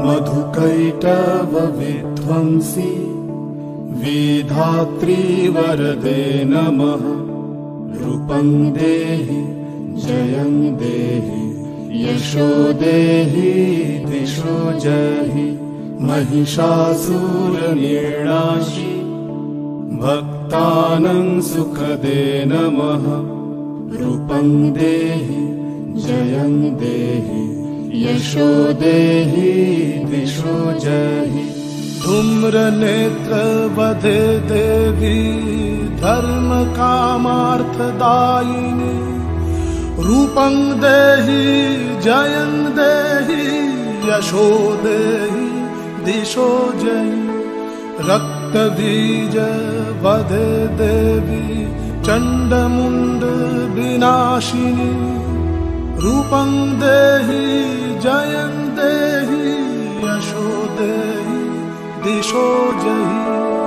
मधुकैटवविध्वंसि विधात्री वरदे नमः। रूपं देहि जयं देहि यशो देहि दिशो जहि महिषासुरनीणाशि भक्तानं सुखदे नमः। रूपं देहि जयं देहि यशो देहि दिशो जहि धूम्रनेत्रवधे देवी धर्मकामार्थदायिनी। रूपं देहि जयं देहि यशो देहि दिशो जयि रक्तबीज वधे देवी चण्डमुण्डविनाशिनी रूपं देहि जयं देहि यशो देहि दिशो जयि